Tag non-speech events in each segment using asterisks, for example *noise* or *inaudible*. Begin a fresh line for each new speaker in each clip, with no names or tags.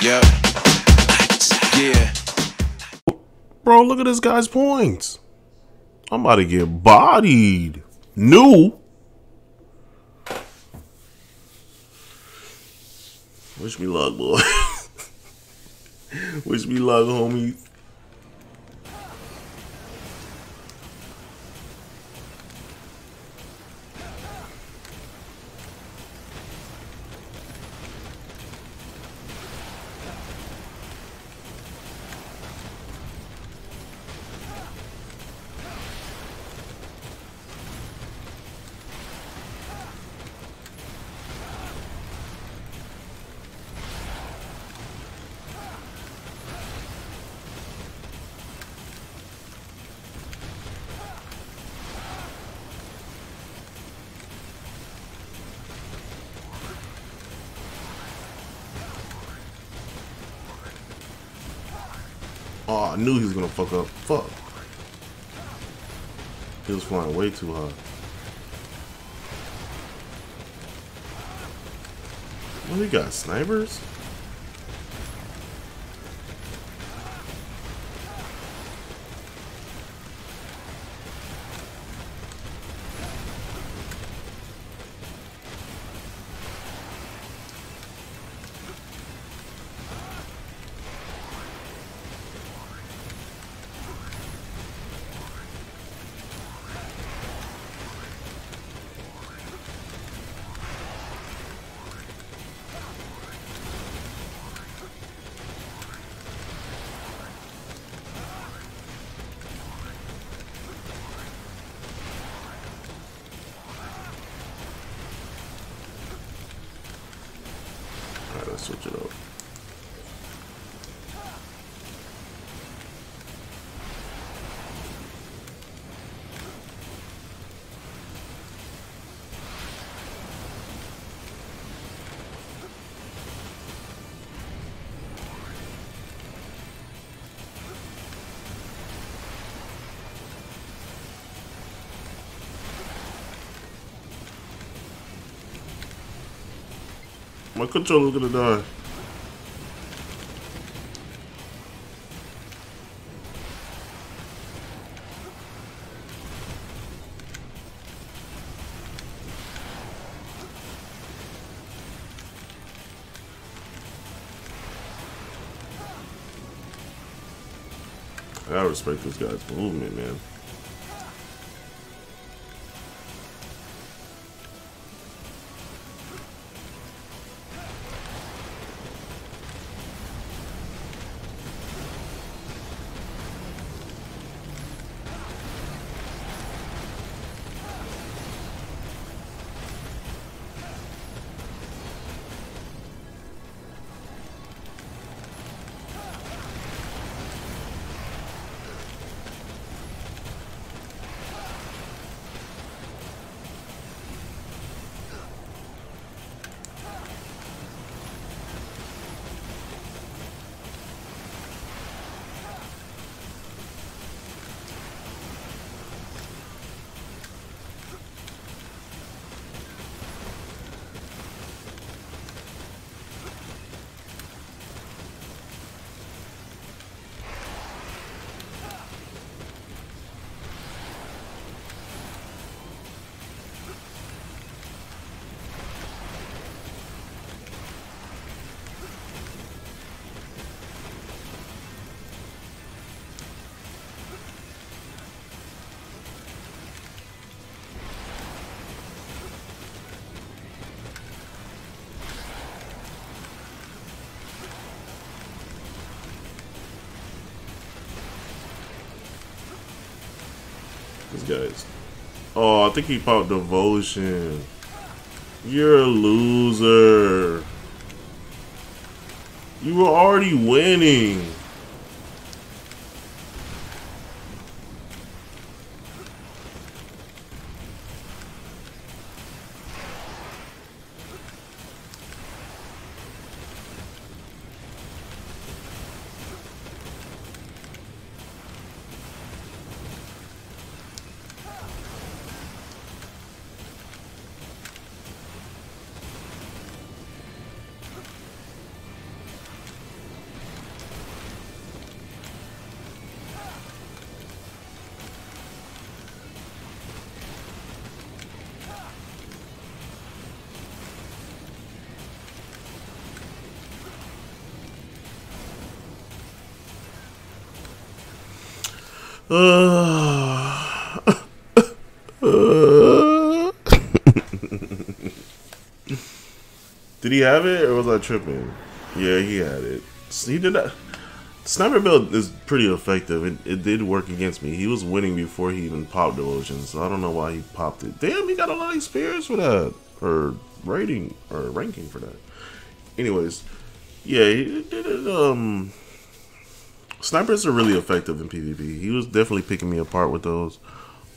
Yeah.
Bro, look at this guy's points. I'm about to get bodied. New. Wish me luck, boy. *laughs* Wish me luck, homies. Oh, I knew he was gonna fuck up. Fuck. He was flying way too high. What, he got snipers? My controller's gonna die. I respect this guy's movement, man. Guy's. Oh, I think he popped devotion. You're a loser. You were already winning. *sighs* did he have it or was I tripping? Yeah, he had it. He did that. Sniper build is pretty effective. It, it did work against me. He was winning before he even popped Devotion, so I don't know why he popped it. Damn, he got a lot of experience for that. Or rating, or ranking for that. Anyways, yeah, he did it, um... Snipers are really effective in PvP. He was definitely picking me apart with those.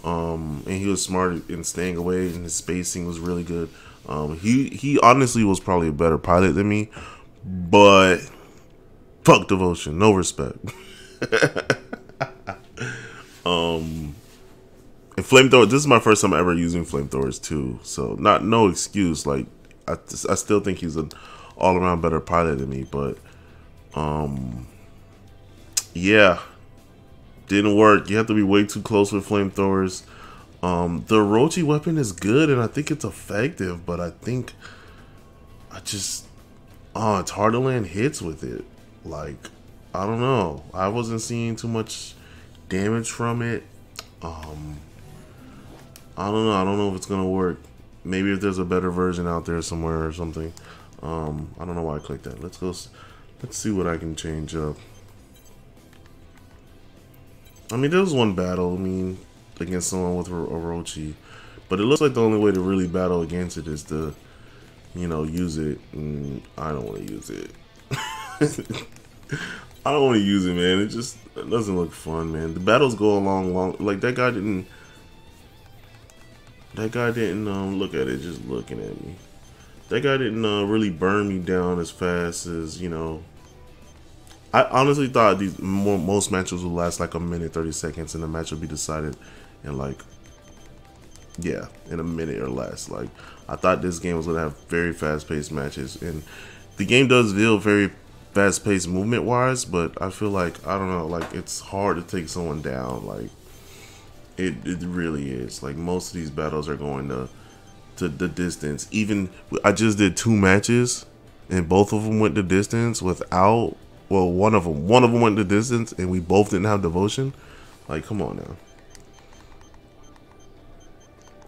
Um, and he was smart in staying away, and his spacing was really good. Um, he he honestly was probably a better pilot than me, but fuck devotion, no respect. *laughs* um, and flamethrower. This is my first time ever using flamethrowers too, so not no excuse. Like I, I still think he's an all around better pilot than me, but um, yeah, didn't work. You have to be way too close with flamethrowers. Um, the Orochi weapon is good and I think it's effective, but I think I just oh, it's hard to land hits with it. Like I don't know. I wasn't seeing too much damage from it. Um, I don't know. I don't know if it's gonna work. Maybe if there's a better version out there somewhere or something. Um, I don't know why I clicked that. Let's go. Let's see what I can change up. I mean, there was one battle. I mean, against someone with Orochi. But it looks like the only way to really battle against it is to, you know, use it. And I don't want to use it. *laughs* I don't want to use it, man. It just it doesn't look fun, man. The battles go along long. Like that guy didn't. That guy didn't um, look at it. Just looking at me. That guy didn't uh, really burn me down as fast as you know I honestly thought these more, most matches would last like a minute, 30 seconds, and the match would be decided in like, yeah, in a minute or less. Like, I thought this game was going to have very fast paced matches. And the game does feel very fast paced movement wise, but I feel like, I don't know, like, it's hard to take someone down. Like, it, it really is. Like, most of these battles are going to, to the distance. Even, I just did two matches, and both of them went the distance without well, one of them. One of them went the distance, and we both didn't have devotion. Like, come on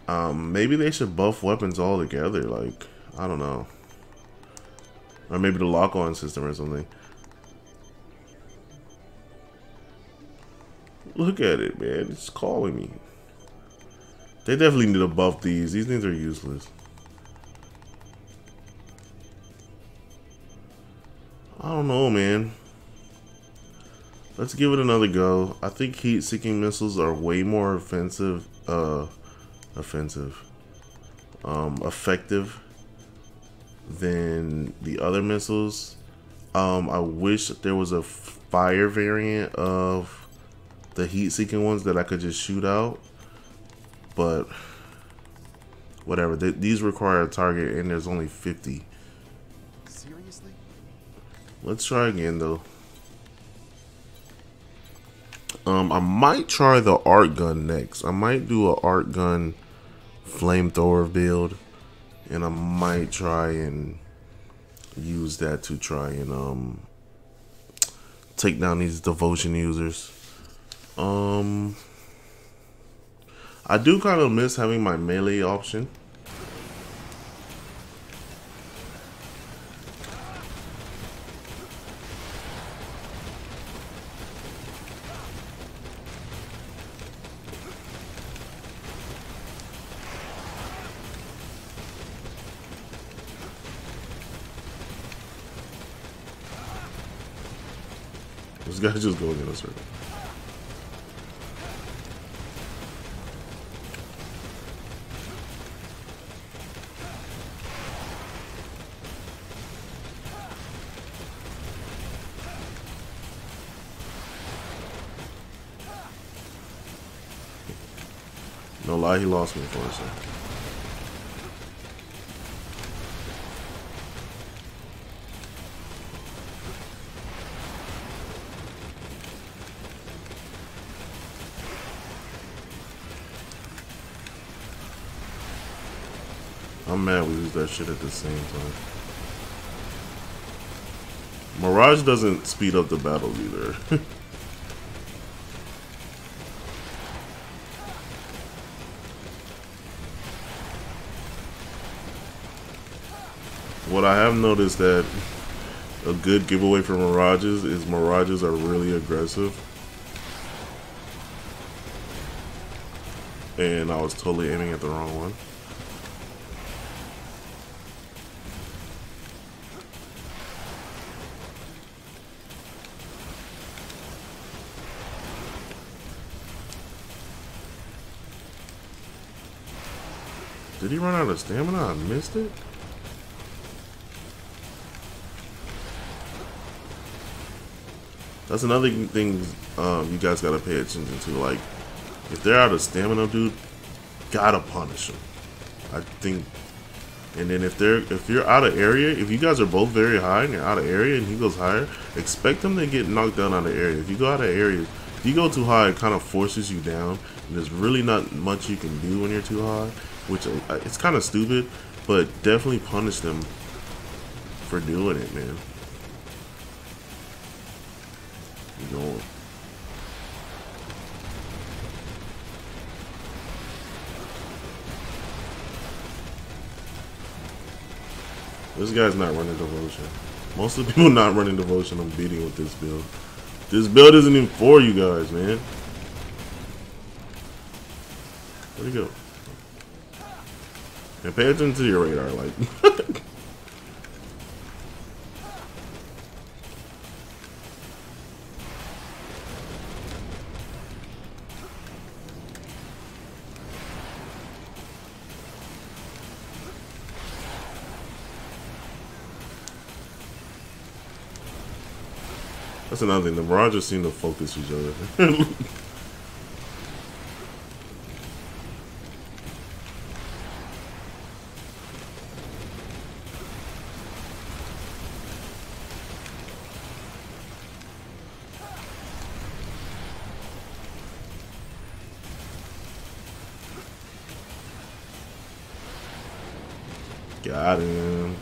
now. Um, maybe they should buff weapons all together. Like, I don't know. Or maybe the lock-on system or something. Look at it, man. It's calling me. They definitely need to buff these. These things are useless. I don't know, man. Let's give it another go. I think heat-seeking missiles are way more offensive, uh, offensive, um, effective than the other missiles. Um, I wish there was a fire variant of the heat-seeking ones that I could just shoot out, but whatever. these require a target, and there's only 50. Let's try again though. Um, I might try the art gun next. I might do a art gun flamethrower build, and I might try and use that to try and um take down these devotion users. Um, I do kind of miss having my melee option. This guy's just going in a circle. No lie, he lost me for a second. Mad we lose that shit at the same time. Mirage doesn't speed up the battles either. *laughs* what I have noticed that a good giveaway for Mirages is Mirages are really aggressive. And I was totally aiming at the wrong one. Did he run out of stamina? I missed it? That's another thing um, you guys gotta pay attention to. Like, if they're out of stamina, dude, gotta punish them. I think. And then if they're if you're out of area, if you guys are both very high and you're out of area and he goes higher, expect them to get knocked down out of area. If you go out of area, if you go too high, it kind of forces you down. And there's really not much you can do when you're too high, which uh, it's kind of stupid, but definitely punish them for doing it, man. going. This guy's not running devotion. Most of the people *laughs* not running devotion I'm beating with this build. This build isn't even for you guys, man. Where'd he go? And pay attention to your radar, like. *laughs* That's another thing. The Mirages seem to focus each other. *laughs* Got him.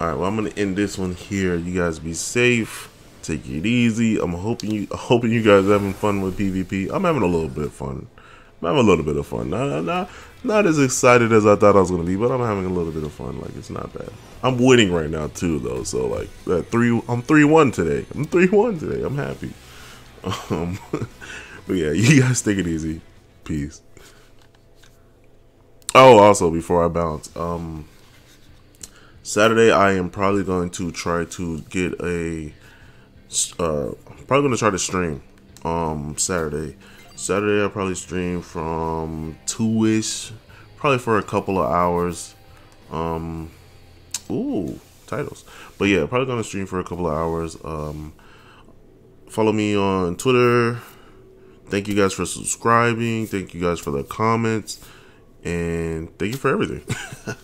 All right, well, I'm gonna end this one here. You guys be safe. Take it easy. I'm hoping you *laughs* hoping you guys having fun with PvP. I'm having a little bit of fun. I'm having a little bit of fun. Not, not, not as excited as I thought I was gonna be, but I'm having a little bit of fun. Like it's not bad. I'm winning right now too, though. So like that three, I'm three one today. I'm three one today. I'm happy. *laughs* Um, *laughs* but yeah, you guys take it easy. Peace. Oh, also before I bounce, um. Saturday, I am probably going to try to get a. Uh, probably going to try to stream. Um, Saturday. Saturday, I'll probably stream from two ish, probably for a couple of hours. Um, ooh, titles. But yeah, probably gonna stream for a couple of hours. Um, follow me on Twitter. Thank you guys for subscribing. Thank you guys for the comments. And thank you for everything. *laughs*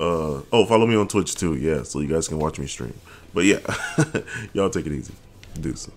uh, oh, follow me on Twitch too. Yeah, so you guys can watch me stream. But yeah, *laughs* y'all take it easy. Deuces.